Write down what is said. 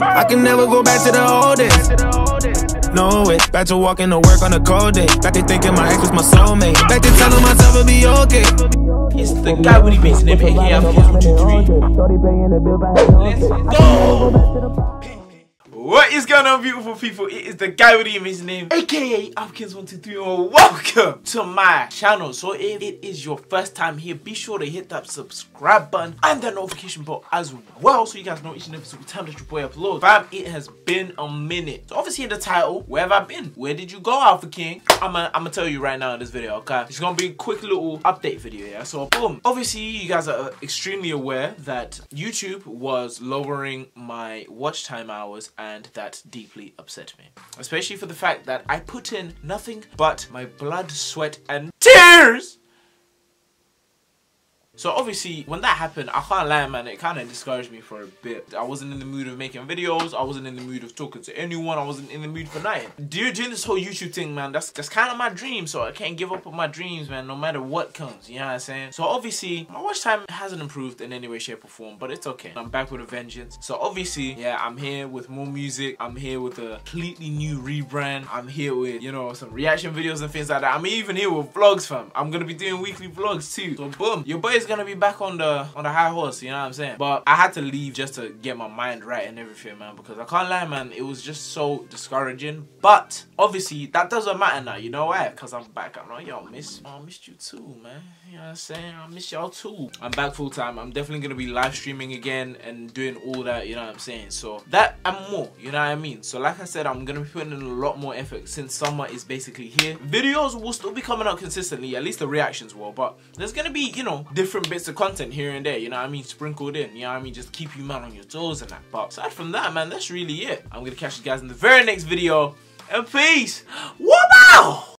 I can never go back to the old days. No way. Back to walking to work on a cold day. Back to thinking my ex was my soulmate. Back to telling myself it'll be okay. It's the guy with the bass name, aka AlphaKings 123. Let's go! What is going on, beautiful people? It is the guy with the amazing name, aka AlphaKings123, and welcome to my channel. So, if it is your first time here, be sure to hit that subscribe button and that notification bell as well, so you guys know each and every time that your boy uploads. Fam, it has been a minute. So, obviously, in the title, where have I been? Where did you go, Alpha King? I'm gonna, I'm tell you right now in this video, okay? It's gonna be a quick little update video, yeah? So, boom. Obviously, you guys are extremely aware that YouTube was lowering my watch time hours and and that deeply upset me. Especially for the fact that I put in nothing but my blood, sweat and tears so obviously, when that happened, I can't lie, man, it kind of discouraged me for a bit. I wasn't in the mood of making videos. I wasn't in the mood of talking to anyone. I wasn't in the mood for nothing. During, doing this whole YouTube thing, man, that's that's kind of my dream. So I can't give up on my dreams, man, no matter what comes. You know what I'm saying? So obviously, my watch time hasn't improved in any way, shape, or form, but it's okay. I'm back with a vengeance. So obviously, yeah, I'm here with more music. I'm here with a completely new rebrand. I'm here with, you know, some reaction videos and things like that. I'm even here with vlogs, fam. I'm gonna be doing weekly vlogs too. So boom, your boy is gonna be back on the on the high horse, you know what I'm saying? But I had to leave just to get my mind right and everything, man, because I can't lie, man, it was just so discouraging. But obviously that doesn't matter now, you know why? Because I'm back. I'm yo, miss I missed you too, man. You know what I'm saying? I miss y'all too. I'm back full time. I'm definitely gonna be live streaming again and doing all that, you know what I'm saying? So that and more, you know what I mean? So like I said, I'm gonna be putting in a lot more effort since summer is basically here. Videos will still be coming out consistently, at least the reactions will, but there's gonna be, you know, different bits of content here and there, you know what I mean, sprinkled in, you know what I mean, just keep you man on your toes and that. But aside from that, man, that's really it. I'm gonna catch you guys in the very next video, and peace. Wow!